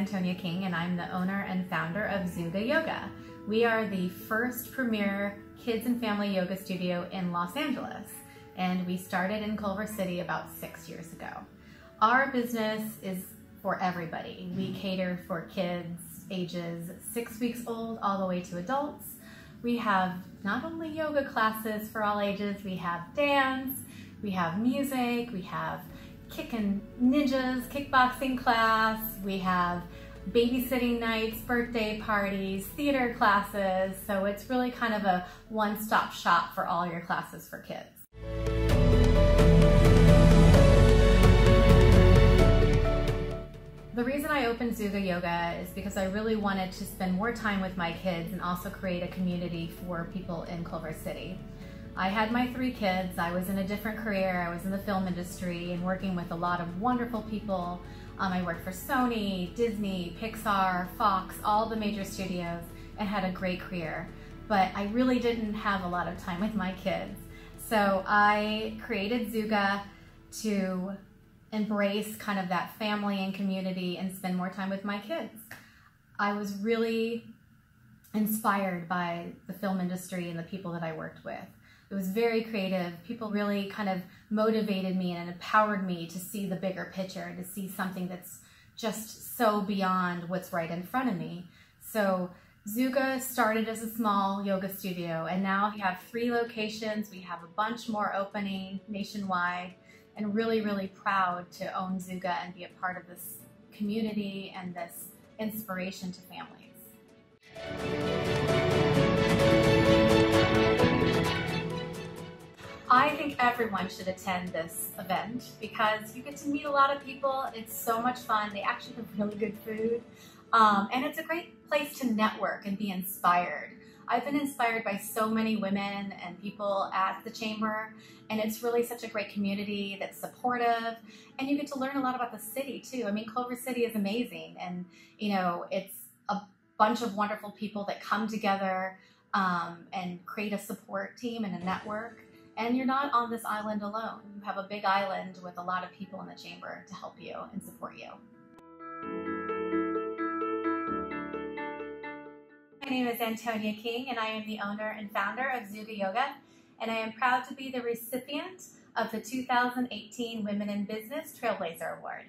Antonia King, and I'm the owner and founder of Zooga Yoga. We are the first premier kids and family yoga studio in Los Angeles, and we started in Culver City about six years ago. Our business is for everybody. We mm-hmm. cater for kids ages six weeks old all the way to adults. We have not only yoga classes for all ages, we have dance, we have music, we have kick and ninjas, kickboxing class, we have babysitting nights, birthday parties, theater classes. So it's really kind of a one-stop shop for all your classes for kids. The reason I opened Zooga Yoga is because I really wanted to spend more time with my kids and also create a community for people in Culver City. I had my three kids. I was in a different career. I was in the film industry and working with a lot of wonderful people. Um, I worked for Sony, Disney, Pixar, Fox, all the major studios, and had a great career. But I really didn't have a lot of time with my kids. So I created Zooga to embrace kind of that family and community and spend more time with my kids. I was really inspired by the film industry and the people that I worked with. It was very creative. People really kind of motivated me and empowered me to see the bigger picture, and to see something that's just so beyond what's right in front of me. So Zooga started as a small yoga studio and now we have three locations. We have a bunch more opening nationwide and really, really proud to own Zooga and be a part of this community and this inspiration to families. Think everyone should attend this event because you get to meet a lot of people. It's so much fun. They actually have really good food. Um, and it's a great place to network and be inspired. I've been inspired by so many women and people at the Chamber, and it's really such a great community that's supportive, and you get to learn a lot about the city too. I mean, Culver City is amazing, and you know, it's a bunch of wonderful people that come together um, and create a support team and a network. And you're not on this island alone. You have a big island with a lot of people in the chamber to help you and support you. My name is Antonia King, and I am the owner and founder of Zooga Yoga, and I am proud to be the recipient of the 2018 Women in Business Trailblazer Award.